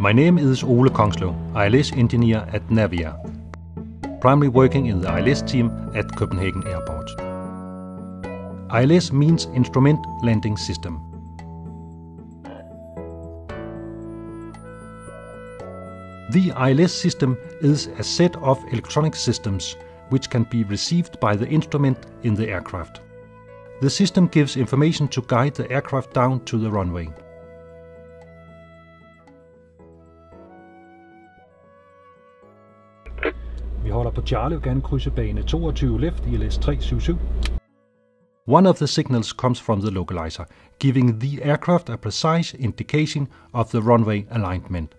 My name is Ole Kongslo, ILS engineer at Naviair, primarily working in the ILS team at Copenhagen Airport. ILS means Instrument Landing System. The ILS system is a set of electronic systems which can be received by the instrument in the aircraft. The system gives information to guide the aircraft down to the runway. Vi holder på Charlie og gerne krydse bane 22 left i LS 377. One of the signals comes from the localizer, giving the aircraft a precise indication of the runway alignment.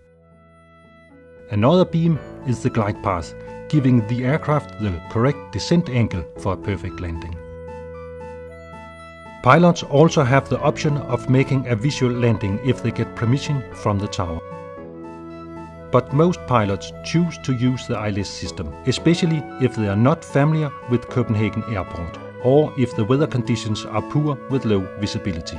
Another beam is the glide path, giving the aircraft the correct descent angle for a perfect landing. Pilots also have the option of making a visual landing if they get permission from the tower but most pilots choose to use the ILS system, especially if they are not familiar with Copenhagen Airport or if the weather conditions are poor with low visibility.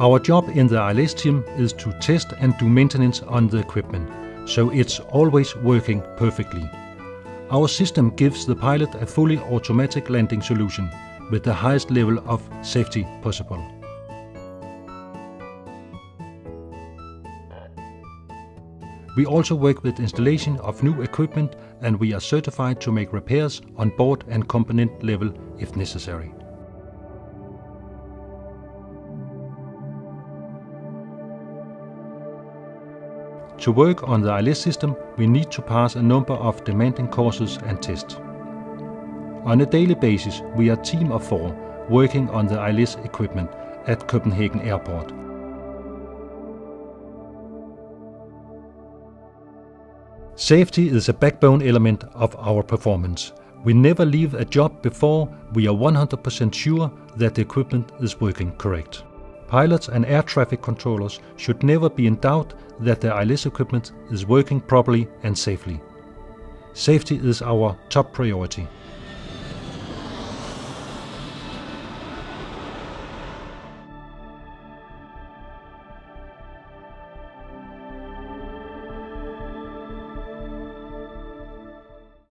Our job in the ILS team is to test and do maintenance on the equipment, so it's always working perfectly. Our system gives the pilot a fully automatic landing solution with the highest level of safety possible. We also work with installation of new equipment and we are certified to make repairs on board and component level if necessary. To work on the ILS system, we need to pass a number of demanding courses and tests. On a daily basis, we are a team of four working on the ILS equipment at Copenhagen Airport Safety is a backbone element of our performance. We never leave a job before we are 100% sure that the equipment is working correct. Pilots and air traffic controllers should never be in doubt that the ILS equipment is working properly and safely. Safety is our top priority.